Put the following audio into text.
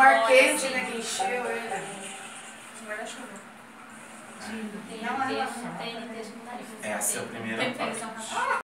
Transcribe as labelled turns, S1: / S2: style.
S1: arquete, né,
S2: que encheu ele.
S1: Guarda-chuva.
S2: Não, não, não.
S3: É a seu
S1: primeiro
S3: parte.